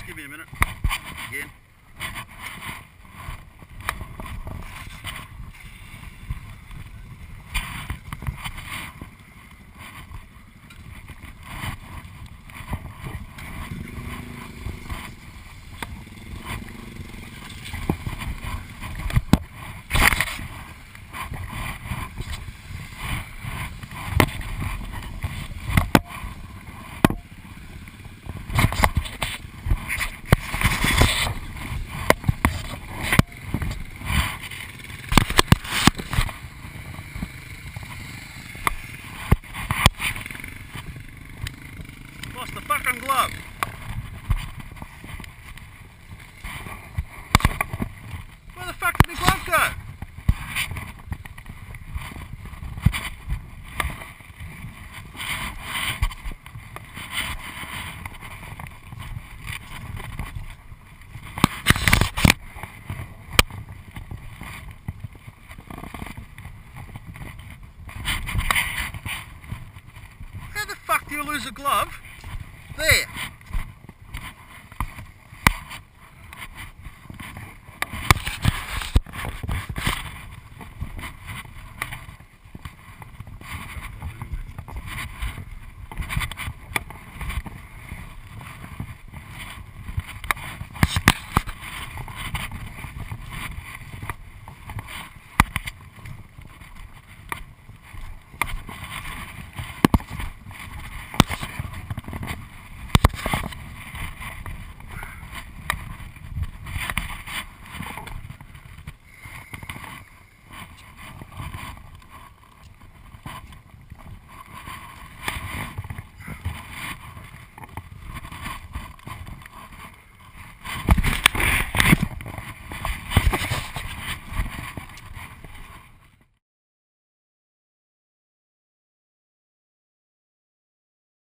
Just give me a minute. Again. Glove? Where the fuck did my glove go? The fuck do you lose a glove? There.